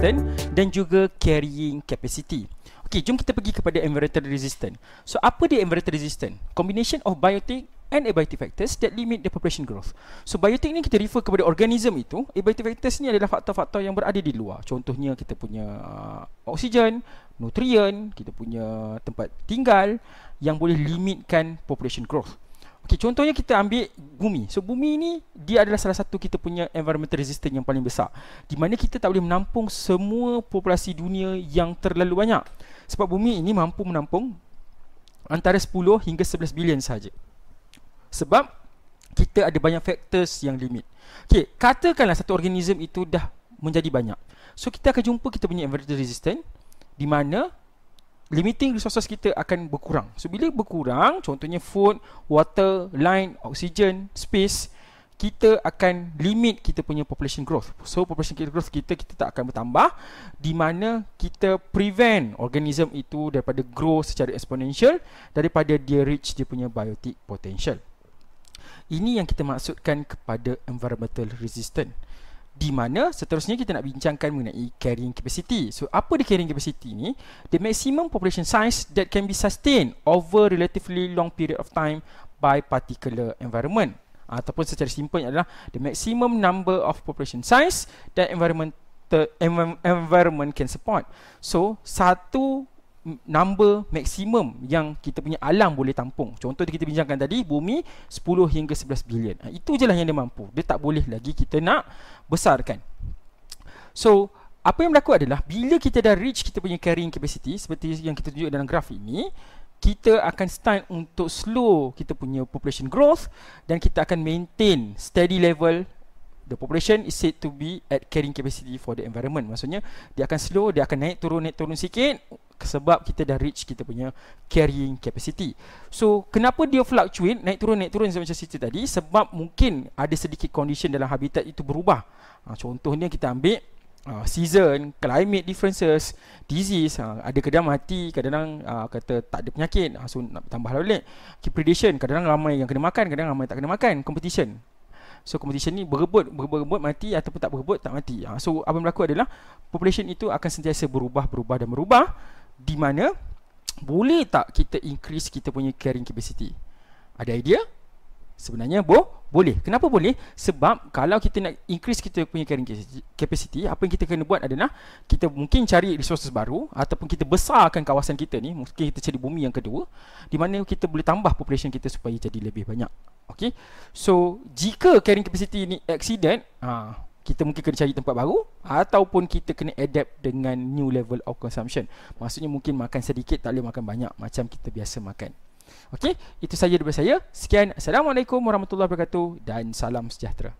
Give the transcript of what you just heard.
resistant dan juga carrying capacity. Okey, jom kita pergi kepada environmental resistant. So, apa dia environmental resistant? Combination of biotic and abiotic factors that limit the population growth. So, biotic ni kita refer kepada organism itu. Abiotic factors ni adalah faktor-faktor yang berada di luar. Contohnya, kita punya uh, oksigen, nutrien, kita punya tempat tinggal yang boleh limitkan population growth. Okay, contohnya kita ambil bumi. So bumi ni dia adalah salah satu kita punya environmental resistant yang paling besar. Di mana kita tak boleh menampung semua populasi dunia yang terlalu banyak. Sebab bumi ini mampu menampung antara 10 hingga 11 bilion sahaja. Sebab kita ada banyak factors yang limit. Okay, katakanlah satu organism itu dah menjadi banyak. So kita akan jumpa kita punya environmental resistant di mana limiting resources kita akan berkurang. So bila berkurang, contohnya food, water, line, oxygen, space, kita akan limit kita punya population growth. So population growth kita kita tak akan bertambah di mana kita prevent organism itu daripada grow secara exponential daripada dia reach dia punya biotic potential. Ini yang kita maksudkan kepada environmental resistant di mana seterusnya kita nak bincangkan mengenai carrying capacity. So apa the carrying capacity ni? The maximum population size that can be sustained over relatively long period of time by particular environment. Ataupun secara simple adalah the maximum number of population size that environment environment can support. So satu number maksimum yang kita punya alam boleh tampung. Contoh kita bincangkan tadi, bumi 10 hingga 11 bilion. Ha, itu je lah yang dia mampu. Dia tak boleh lagi kita nak besarkan. So, apa yang berlaku adalah bila kita dah reach kita punya carrying capacity seperti yang kita tunjuk dalam graf ini, kita akan start untuk slow kita punya population growth dan kita akan maintain steady level the population is said to be at carrying capacity for the environment. Maksudnya dia akan slow, dia akan naik turun naik turun sikit sebab kita dah reach kita punya carrying capacity. So, kenapa dia fluctuate, naik turun, naik turun macam cerita tadi? Sebab mungkin ada sedikit condition dalam habitat itu berubah. Ha, contohnya kita ambil uh, season, climate differences, disease, uh, ada kadang mati, kadang-kadang uh, kata tak ada penyakit, uh, so nak tambah balik. Okay, predation, kadang-kadang ramai yang kena makan, kadang-kadang ramai tak kena makan. Competition. So competition ni berebut, berebut mati ataupun tak berebut tak mati. Uh, so apa yang berlaku adalah population itu akan sentiasa berubah, berubah dan berubah di mana boleh tak kita increase kita punya carrying capacity? Ada idea? Sebenarnya bo boleh. Kenapa boleh? Sebab kalau kita nak increase kita punya carrying capacity, apa yang kita kena buat adalah kita mungkin cari resources baru ataupun kita besarkan kawasan kita ni, mungkin kita cari bumi yang kedua di mana kita boleh tambah population kita supaya jadi lebih banyak. Okay. So, jika carrying capacity ni accident, ha, kita mungkin kena cari tempat baru ataupun kita kena adapt dengan new level of consumption. Maksudnya mungkin makan sedikit tak boleh makan banyak macam kita biasa makan. Okey, itu saja daripada saya. Sekian. Assalamualaikum warahmatullahi wabarakatuh dan salam sejahtera.